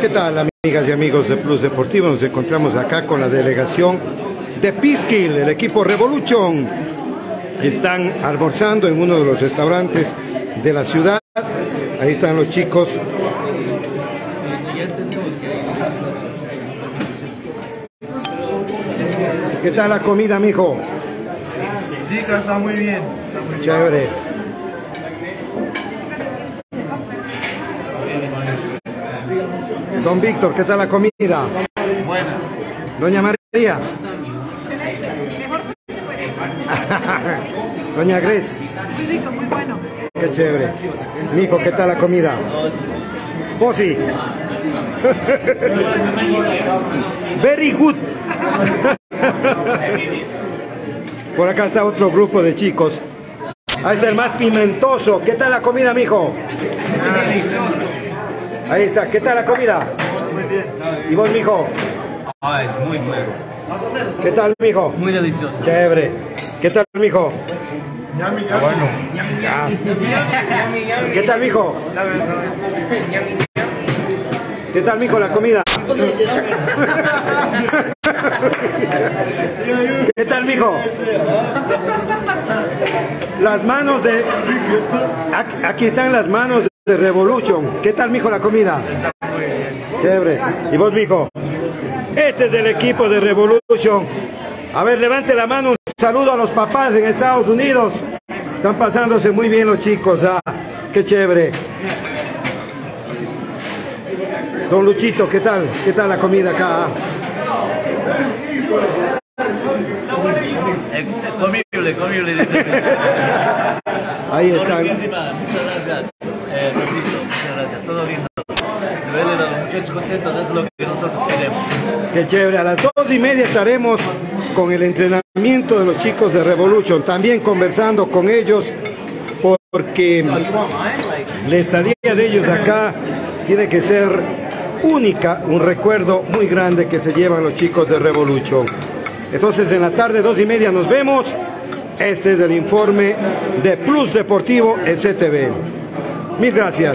¿Qué tal amigas y amigos de Plus Deportivo? Nos encontramos acá con la delegación de Piskill, el equipo Revolution. Están almorzando en uno de los restaurantes de la ciudad. Ahí están los chicos. ¿Qué tal la comida, mijo? Rica, está muy bien. Está muy Chévere. Don Víctor, ¿qué tal la comida? buena. Doña María. Doña Gres. Muy rico, muy bueno. Qué chévere. Mijo, ¿qué tal la comida? Posi. Very good. Por acá está otro grupo de chicos. Ahí está el más pimentoso. ¿Qué tal la comida, mijo? Ahí está. ¿Qué tal la comida? Muy bien. ¿Y vos, mijo? Ah, es muy bueno. ¿Qué tal, mijo? Muy delicioso. Chévere. ¿Qué tal, mijo? Bueno. ¿Qué tal, mijo? ¿Qué tal, mijo, la comida? ¿Qué tal, mijo? Las manos de... Aquí- Aquí están las manos de Revolution. ¿Qué tal, mijo, la comida? Chévere. ¿Y vos, mijo? Este es del equipo de Revolution. A ver, levante la mano. Un saludo a los papás en Estados Unidos. Están pasándose muy bien los chicos. Ah, qué chévere. Don Luchito, ¿qué tal? ¿Qué tal la comida acá? Comible, comible. Ahí están. Muchas gracias. Muchas gracias. Todo lindo. Los muchachos contentos, es lo que nosotros queremos. Qué chévere. A las dos y media estaremos con el entrenamiento de los chicos de Revolution. También conversando con ellos porque la estadía de ellos acá tiene que ser única, un recuerdo muy grande que se llevan los chicos de Revolution. Entonces en la tarde, dos y media, nos vemos. Este es el informe de Plus Deportivo STV. Mil gracias.